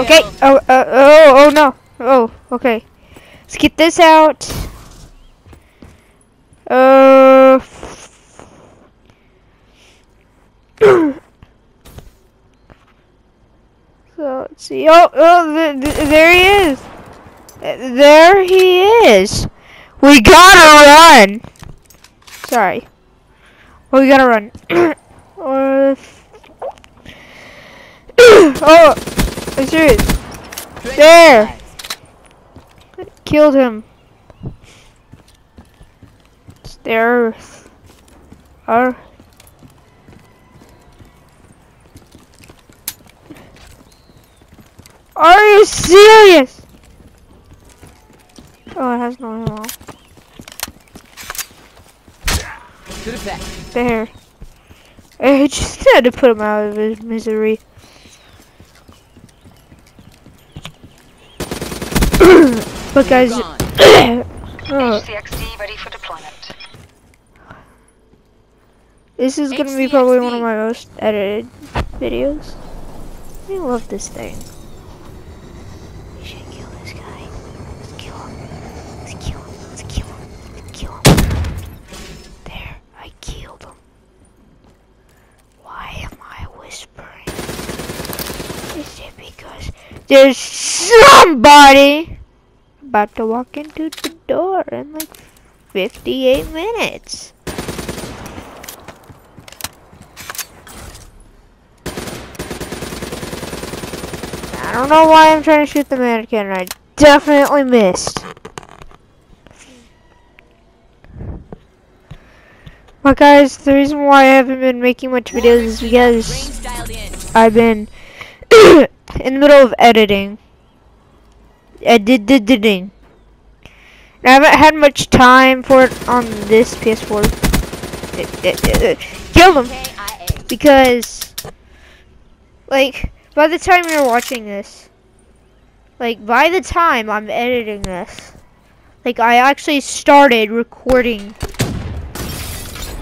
Okay. Oh, uh, oh, oh no. Oh, okay. Let's get this out. Uh. so let's see. Oh, oh, th th there he is. There he is. We gotta run. Sorry. We gotta run. uh, oh, I'm serious. There. Killed him. Stairs. Earth. Are you serious? Oh, it has no ammo. To the back. There. I just had to put him out of his misery. But guys, Gone. oh, ready for deployment. this is gonna be probably one of my most edited videos. I love this thing. We should kill this guy. Let's kill him. Let's kill him. Let's kill him. Let's kill him. There, I killed him. Why am I whispering? Is it because there's somebody about to walk into the door in like 58 minutes? I don't know why I'm trying to shoot the mannequin. I definitely missed. But guys, the reason why I haven't been making much videos is because. I've been in the middle of editing. Editing. I haven't had much time for it on this PS4. Kill him! Because, like, by the time you're watching this, like, by the time I'm editing this, like, I actually started recording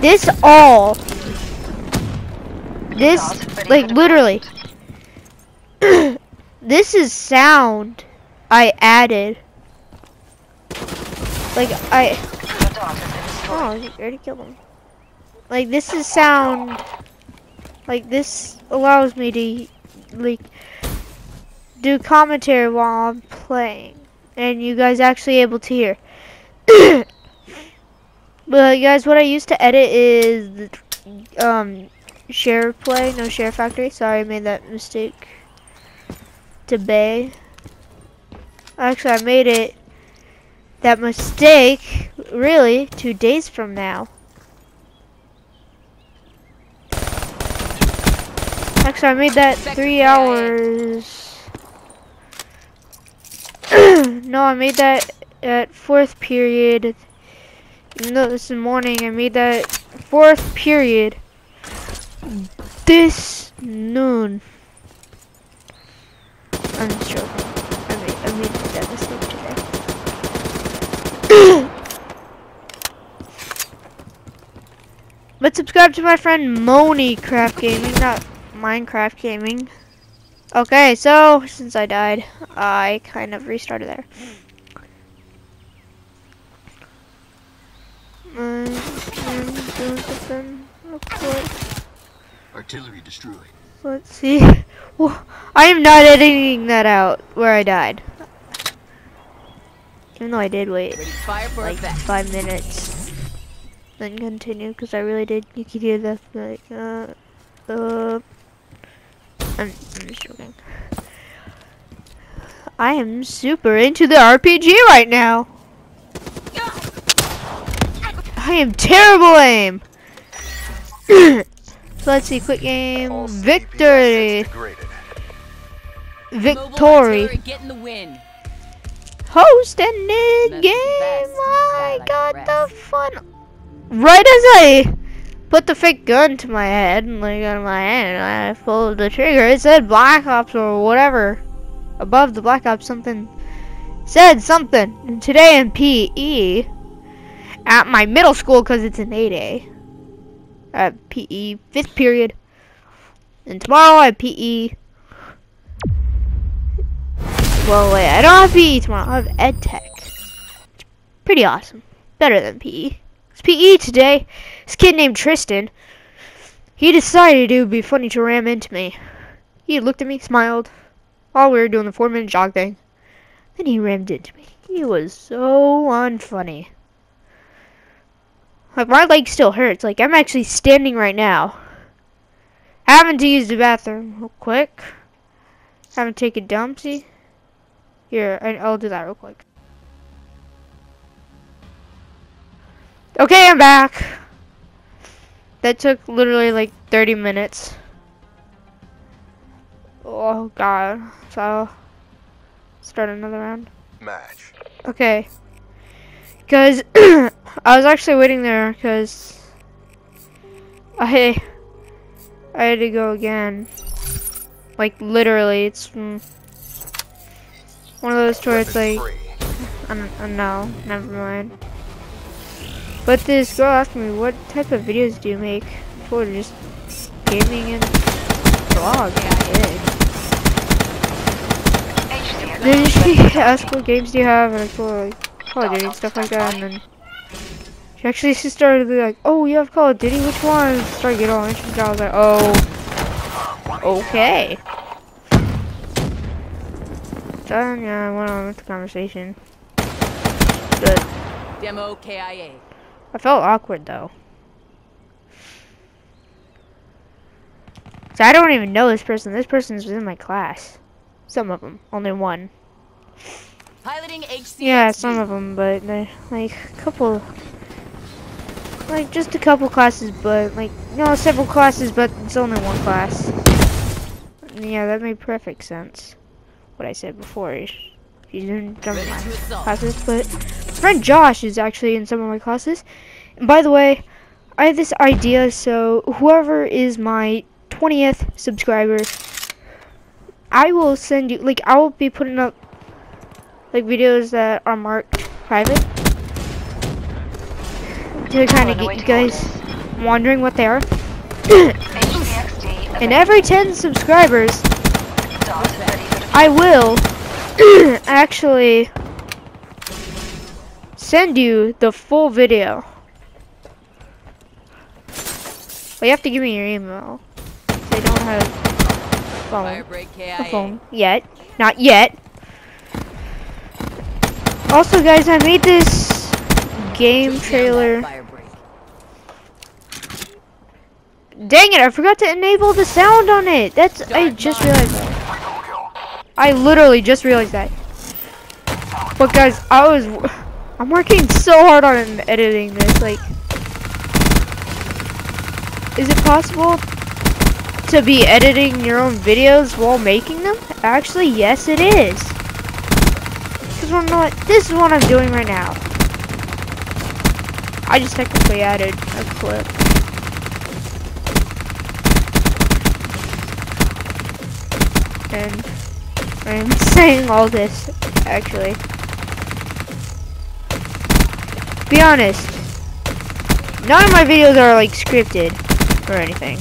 this all. This, like, literally, this is sound I added. Like, I. Oh, you already killed him. Like this is sound. Like this allows me to like do commentary while I'm playing, and you guys actually able to hear. but guys, what I used to edit is um share play, no SHAREfactory. Sorry, I made that mistake. To Bay. Actually, I made it that mistake really two days from now. Actually, I made that three hours. no, I made that at fourth period. Even though this is morning, I made that fourth period this noon. I'm just joking. I made, I made that mistake today. But subscribe to my friend Moni Craft Gaming, not Minecraft Gaming. Okay, so since I died, I kind of restarted there. Doing something real quick. Artillery destroyed. Let's see. Well, I am not editing that out where I died. Even though I did wait Ready to fire for like five minutes, then continue because I really did. You could hear that like uh uh. I'm, I'm just joking. I am super into the RPG right now. I am terrible aim. so let's see, quick game, All victory, assets degraded. Victory. getting the win. Host a new game. I I got the the fun. Right as I put the fake gun to my head and like on my hand, and I pulled the trigger. It said Black Ops or whatever. Above the Black Ops, something said something. And today in PE at my middle school, cause it's an 8A. At PE fifth period. And tomorrow at PE well, wait, I don't have PE tomorrow. I have Ed Tech. It's pretty awesome. Better than PE. It's PE today. This kid named Tristan. He decided it would be funny to ram into me. He looked at me, smiled, while we were doing the four minute jog thing. Then he rammed into me. He was so unfunny. Like my leg still hurts. Like I'm actually standing right now. Having to use the bathroom real quick. Having to take a dumpsy. Here, I- I'll do that real quick. Okay, I'm back. That took literally like 30 minutes. Oh god. So, start another round. Match. Okay. Because I was actually waiting there because I I had to go again. Like literally, it's mm, one of those it's like. I don't, I don't know, never mind. But this girl asked me, what type of videos do you make? For just gaming and vlog. Yeah, I. Then she asked what games do you have, and I told like Call of Duty and stuff like that, and then she actually she started like, oh, you have Call of Duty, which one? Started getting all interested. I was like, oh, okay. Then yeah, I went on with the conversation. But Demo KIA. I felt awkward though. So I don't even know this person. This person's in my class. Some of them, only one. Piloting HC. Yeah, some of them, but like a couple, like just a couple classes, but like no, several classes, but it's only one class. Yeah, that made perfect sense. What I said before. If you didn't jump my classes, but friend Josh is actually in some of my classes. And by the way, I have this idea. So whoever is my 20th subscriber, I will send you. Like I will be putting up like videos that are marked private to kind of get you guys wondering what they are. And every 10 subscribers, dot ready for deployment. I will actually send you the full video. But you have to give me your email. I don't have phone. Firebreak A phone yet. Not yet. Also, guys, I made this game trailer. Dang it! I forgot to enable the sound on it. That's I just realized that. I literally just realized that. But guys, I was I'm working so hard on editing this. Like, is it possible to be editing your own videos while making them? Actually, yes, it is. Because we're not. This is what I'm doing right now. I just technically added a clip. and I'm saying all this actually. Be honest, none of my videos are like scripted or anything.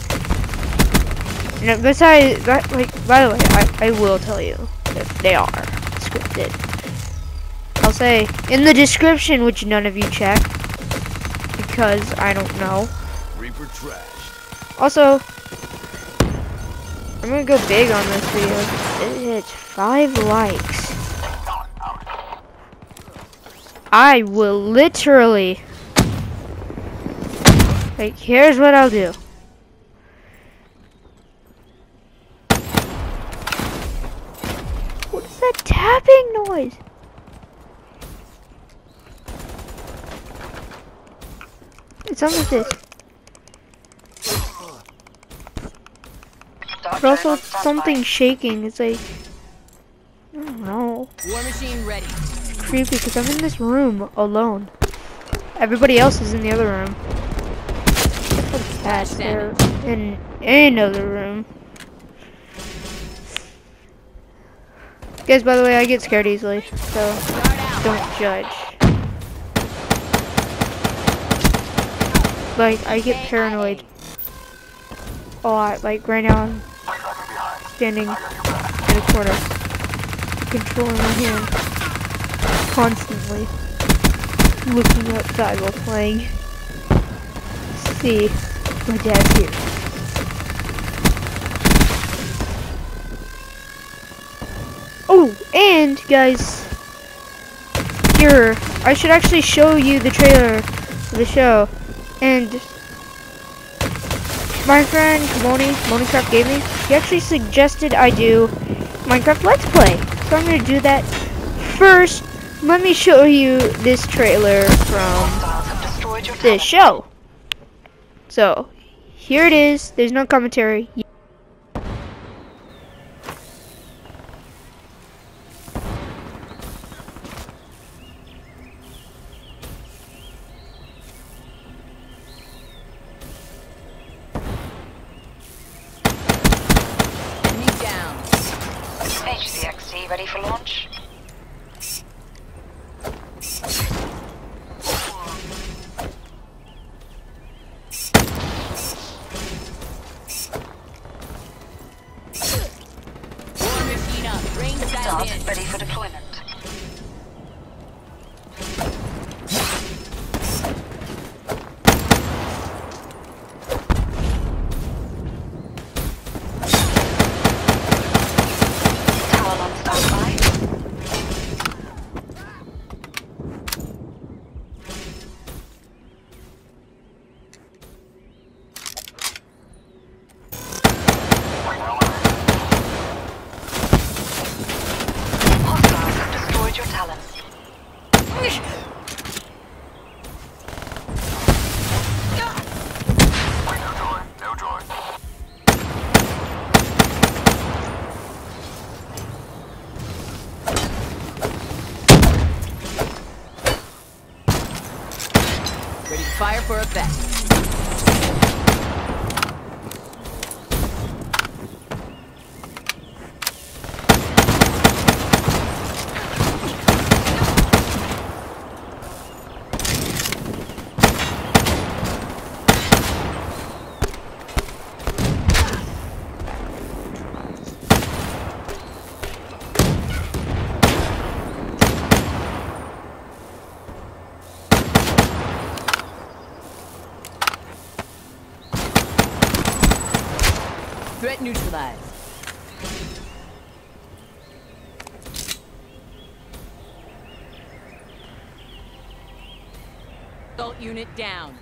And besides that, like, by the way, I, I will tell you if they are scripted. I'll say in the description, which none of you check because I don't know. Reaper trashed. Also, I'm gonna go big on this video. It hits five likes. I will literally. Like, here's what I'll do. What's that tapping noise? It's sounds like this. But also drone something shaking. It's like I don't know. War machine ready. Creepy because I'm in this room alone. Everybody else is in the other room. They're in another room. Guys, by the way, I get scared easily, so don't judge. Like, I get paranoid a lot. Like, right now, I'm standing in a corner. controlling in my hand. Constantly. Looking outside while playing. See, my dad's here. Oh, and guys, here, I should actually show you the trailer for the show. And my friend Moni, Monicraft Gaming, he actually suggested I do Minecraft Let's Play. So I'm gonna do that. First, let me show you this trailer from this show. So, here it is. There's no commentary. Ready for launch? Assault unit down.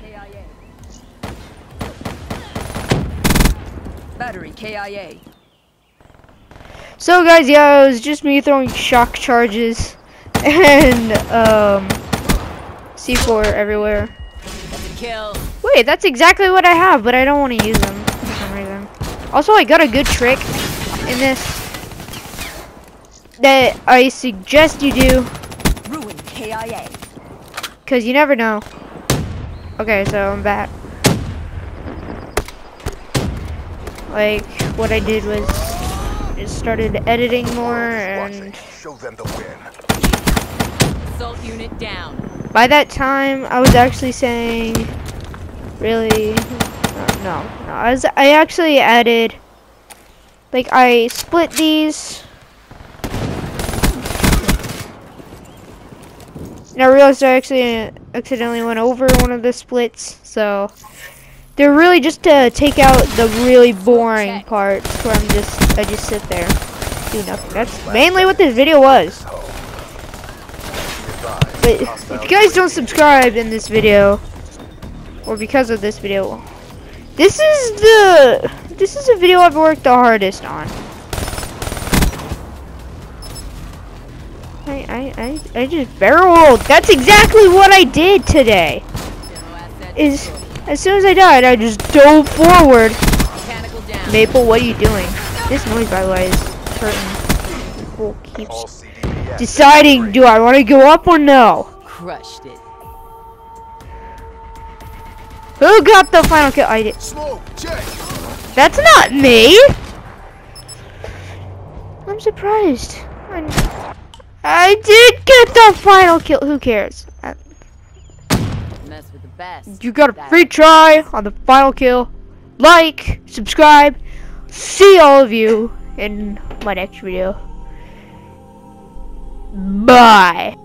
KIA. Battery KIA. So guys, yeah, it was just me throwing shock charges and um, C4 everywhere. That's kill. Wait, that's exactly what I have, but I don't want to use them for some reason. Also, I got a good trick in this that I suggest you do, Ruin KIA. because you never know. Okay, so I'm back. Like, what I did was just started editing more, and Show them the win. Assault unit down. by that time, I was actually saying, really, no, no, no I was, I actually added, like, I split these, and I realized I actually accidentally went over one of the splits, so they're really just to take out the really boring parts where I'm just, I just sit there, do nothing. That's mainly what this video was. But if you guys don't subscribe in this video, or because of this video, this is the this is a video I've worked the hardest on. I I I, I just barreled. That's exactly what I did today. Is as soon as I died, I just dove forward. Maple, what are you doing? This noise, by the way, is hurting. People keeps deciding, do I want to go up or no? Crushed it. Who got the final kill? I did. Smoke. Check. That's not me. I'm surprised. I, I did get the final kill. Who cares? Uh, Mess with the best. You got a free try on the final kill. Like, subscribe, see all of you in my next video. Bye.